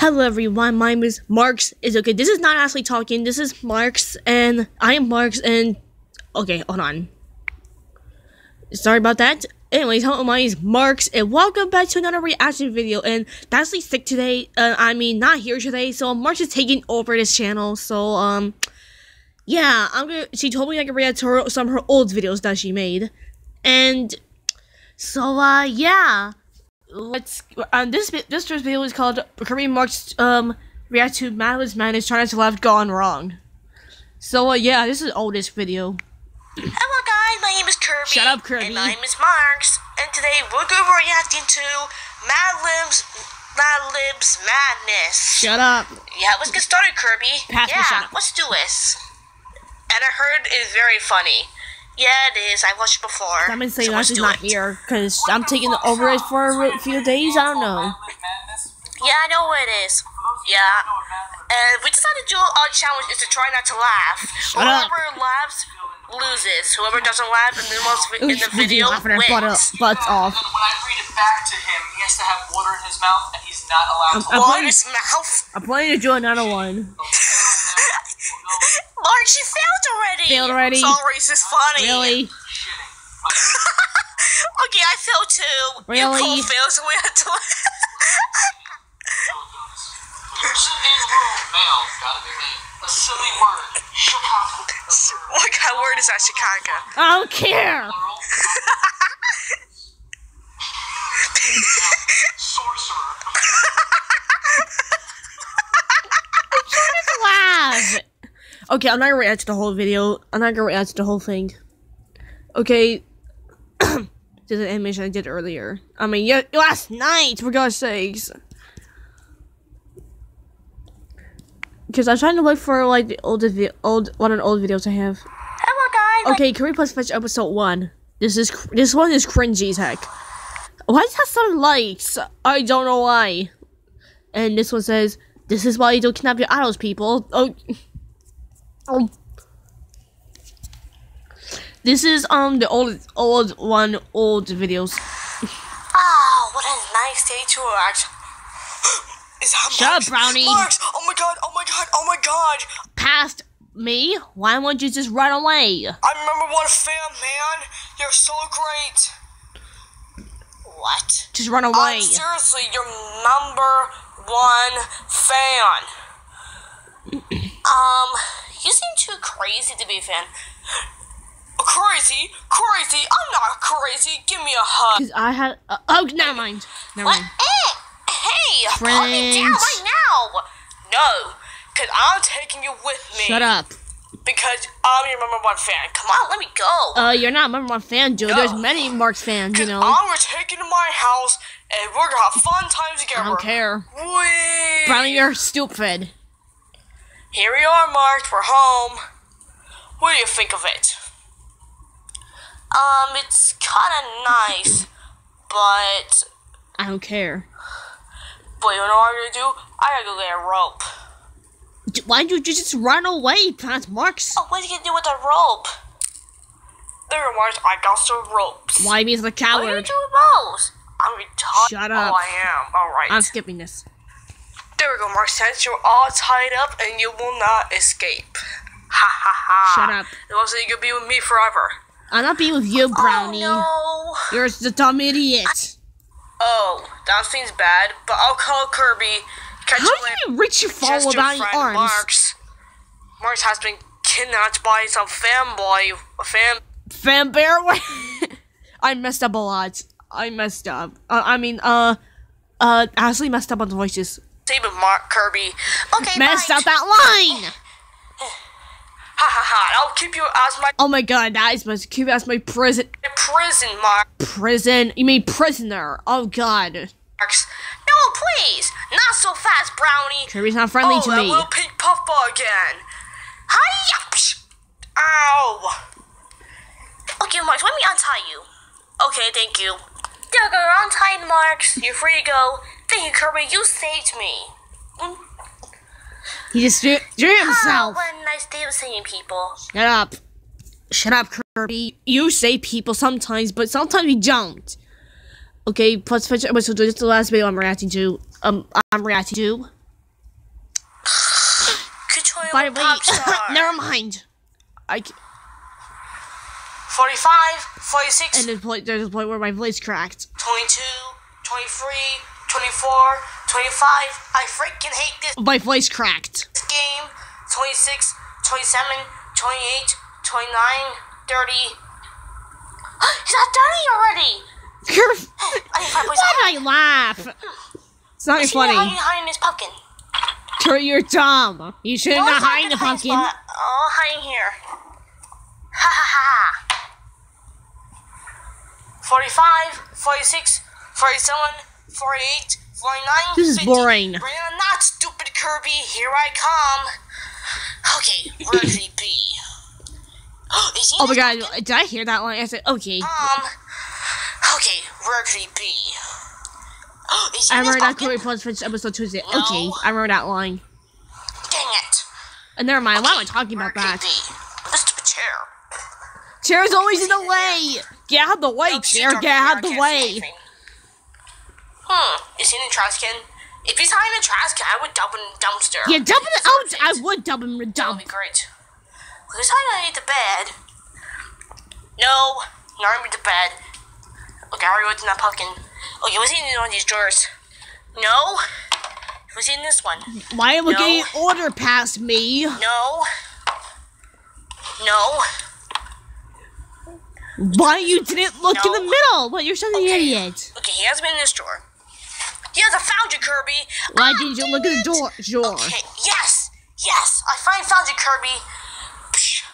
Hello everyone, my name is Marx. Is okay. This is not actually talking. This is Marx, and I am Marx. And okay, hold on. Sorry about that. Anyways, hello, my name is Marx, and welcome back to another reaction video. And actually sick today. Uh, I mean, not here today. So Marx is taking over this channel. So um, yeah, I'm gonna. She told me I could react to her, some of her old videos that she made, and so uh, yeah let's um this this first video is called Kirby Marx um react to Madeline's Madness trying to left gone wrong. So uh yeah, this is oldest video. Hello guys, my name is Kirby. Shut up, Kirby. And my name is Marx. And today we're going to be reacting to Madeline's Madeline's Madness. Shut up. Yeah, let's get started, Kirby. Pass yeah, let's do this. And I heard it's very funny. Yeah, it is. I watched before. I've been saying so that let's she's not it. here because I'm taking the it for a few days. I don't know. Yeah, I know what it is. Yeah. And we decided to do our challenge is to try not to laugh. Shut up. Whoever laughs loses. Whoever doesn't laugh in the most in the video laughing their butt wins. up, butts off. And then when I read it back to him, he has to have water in his mouth, and he's not allowed to. I'm Water in his mouth. I'm planning to do another one. Mark, she failed already. Failed already? Sorry, this is funny. Really? okay, I failed too. You Really? both failed, so we had to. Person in room, male, gotta be me. A silly word. Chicago. what kind of word is that, Chicago? I don't care. Okay, I'm not gonna react to the whole video. I'm not gonna react to the whole thing. Okay. this is an animation I did earlier. I mean, yeah, last night, for God's sakes. Because I'm trying to look for like the oldest, vi- old one of the old videos I have. Hello, guys. Okay, can we please fetch episode one? This is cr- this one is cringy as heck. Why does it have some likes? I don't know why. And this one says, "This is why you don't kidnap your idols, people." Oh, oh. This is um the old old one old videos. Ah, what a nice day to relax. Is that Shut up, Brownie. Marx! Oh my god! Oh my god! Oh my god! Past me? Why won't you just run away? I remember one fan, man. You're so great. What? Just run away. I'm seriously your number one fan. um, you seem too crazy to be a fan. Crazy, crazy. I'm not crazy. Give me a hug. Cause I had. Uh, oh, never mind. Never What? mind. Eh, hey, calm me down right now. No, cause I'm taking you with me. Shut up. Because I'm your number one fan. Come on, let me go. Uh, you're not a number one fan, Joe. There's many Marx fans, you know. I'm you to my house and we're gonna have fun times together. I don't care. Whee! Brownie, you're stupid. Here we are, Mark. We're home. What do you think of it? Um, it's kind of nice, but I don't care. but you know what I'm gonna do? I gotta go get a rope. Why did you just run away, past Marx? Oh, what are you gonna do with the rope? There, Marx, I got some ropes. Why me as a What are you gonna coward? do with those? I'm retired. Shut up. Oh, I am. All right. I'm skipping this. There we go, Mark. Since you're all tied up and you will not escape. Ha ha ha. Shut up. It looks like you'll be with me forever. I'll not be with you, Brownie. Oh no. You're the dumb idiot. no. Oh, that seems bad, but I'll call Kirby. Catch How you do later. you reach your fall Just your without arms? Marx. Marx has been kidnapped by some fanboy. A fan. Fan bear? I messed up a lot. I messed up. Uh, I mean, uh, uh, Ashley messed up on the voices. Save him, Mark Kirby. Okay, Messed bye. up that line! Ha ha ha. I'll keep you as my Oh my god, that is my keep you as my prison prison, Mark. prison. You mean prisoner? Oh god, Marx. No, please. Not so fast, Brownie. Kirby's not friendly oh, to me. me. little pink puffball again. Psh. Ow! Okay, Marx, let me untie you. Okay, thank you. There go, untied, Marx. You're free to go. Thank you, Kirby. You saved me. Mm. He just drew, drew Oh, himself. what a nice day of seeing people. Shut up. Shut up, Kirby. You say people sometimes, but sometimes you don't. Okay, plus fetch episode two. This is the last video I'm reacting to. Um, I'm reacting to. By the way, never mind. I c- 45, 46, and there's a point, there's a point where my voice cracked. 22, 23, 24, 25. I freaking hate this My voice cracked. game. 26, 27, 28, 29, 30. He's not done already. You're, I need five points. why did I laugh? It's not Is he hiding funny. behind this pumpkin? You're dumb. You should Oh, not it's hide the pumpkin. spot. Oh, hiding here. Ha ha ha. 45, 46, 47, 48, 49. This is 50. boring. Bring on that stupid Kirby. Here I come. Okay, where he be? Is he Oh my god, pumpkin? did I hear that one? I said, okay. Um. Okay, where could he be? Is I remember that? Corey Plus French episode Tuesday. No. Okay, I remember that line. Dang it. And never mind, why am I talking about that? This stupid chair. Chair's always in the way! Get out of the way, Nope, chair, get out of the I can't see way! anything. Hmm, is he in the trash can? If he's hiding in the trash can, I would dump him in the dumpster. Yeah, dump him. out! I would dump him in the That would dump. be great. Who's hiding underneath the bed? No, not underneath the bed. Okay, I already went in that pumpkin. Okay, was he in one of these drawers? No. Was he in this one? Why are we No. getting order past me? No. No. Why you didn't look in the middle? Well, you're such an Okay. idiot. Okay, he hasn't been in this drawer. He hasn't found you, Kirby. Why didn't you look at the door? Drawer. Okay, yes, yes, I finally found you, Kirby. Psh.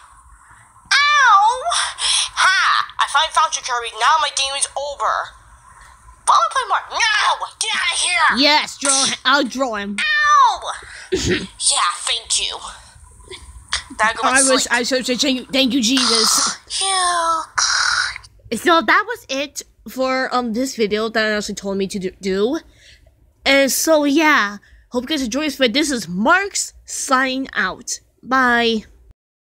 Ow! Ha! I finally found you, Kirby. Now my game is over. But I want to play more. No! Get out of here! Yes, draw. I'll draw him. Ow! yeah, thank you. I was. I say thank you, thank you, Jesus. Yeah. So that was it for um this video that I actually told me to do. And so yeah, hope you guys enjoy this. But this is Marx signing out. Bye.